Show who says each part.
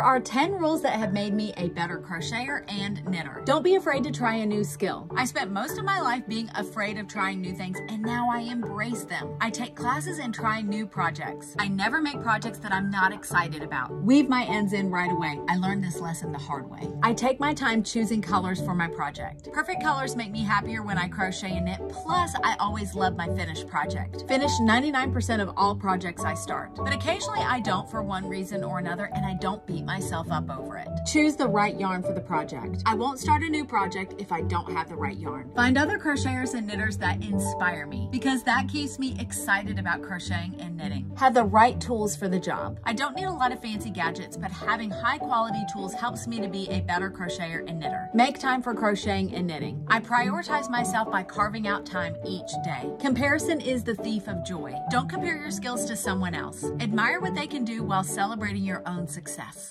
Speaker 1: Here are 10 rules that have made me a better crocheter and knitter. Don't be afraid to try a new skill. I spent most of my life being afraid of trying new things and now I embrace them. I take classes and try new projects. I never make projects that I'm not excited about. Weave my ends in right away. I learned this lesson the hard way. I take my time choosing colors for my project. Perfect colors make me happier when I crochet and knit, plus I always love my finished project. Finish 99% of all projects I start, but occasionally I don't for one reason or another and I don't beat myself up over it. Choose the right yarn for the project. I won't start a new project if I don't have the right yarn. Find other crocheters and knitters that inspire me because that keeps me excited about crocheting and knitting. Have the right tools for the job. I don't need a lot of fancy gadgets, but having high quality tools helps me to be a better crocheter and knitter. Make time for crocheting and knitting. I prioritize myself by carving out time each day. Comparison is the thief of joy. Don't compare your skills to someone else. Admire what they can do while celebrating your own success.